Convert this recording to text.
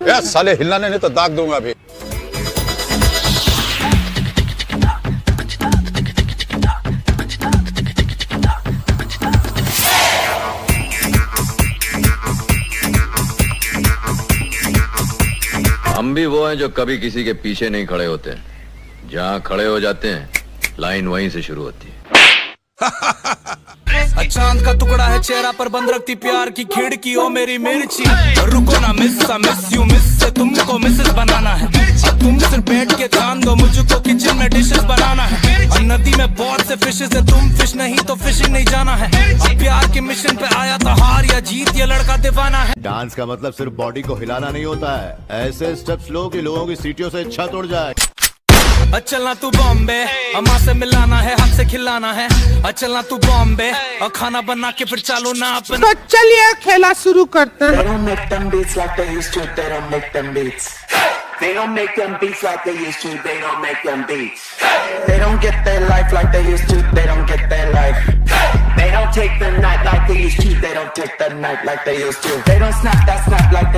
ए साले हिलाने नहीं तो दाग दूँगा अभी। हम भी वो हैं जो कभी किसी के पीछे नहीं खड़े होते। जहाँ खड़े हो जाते हैं लाइन वहीं से शुरू होती है। चाँद का टुकड़ा है चेहरा पर बंद रखती प्यार की खिड़की ओ मेरी मिर्ची। रुको ना मिस मिस यू मिस से तुमको मिसेस बनाना है। तुम सिर्फ़ बैठ के ध्यान दो मुझको किचन में डिशेस बनाना है। और नदी में बहुत से फिशेस है तुम फ़िश नहीं तो फिशिंग नहीं जाना है। अब प्यार के मिशन पे आया था हार या जीत ये लड़का दीवाना है। डांस का मतलब सिर्फ़ बॉडी को हिलाना नहीं होता है। ऐसे स्टेप्स लो कि लोगों की सीटियों से छत उड़ जाए। चलना तू बॉम्बे अम्मा से मिलाना है हाथ से खिलाना है चलना तू बॉम्बे और खाना बना के फिर चालो ना अपन तो चलिए खेला शुरू करते हैं. They don't make them beats like they used to. They don't make them beats. They don't get their life like they used to. They don't get their life. They don't take the night like they used to. They don't take the night like they used to. They don't snap that snap like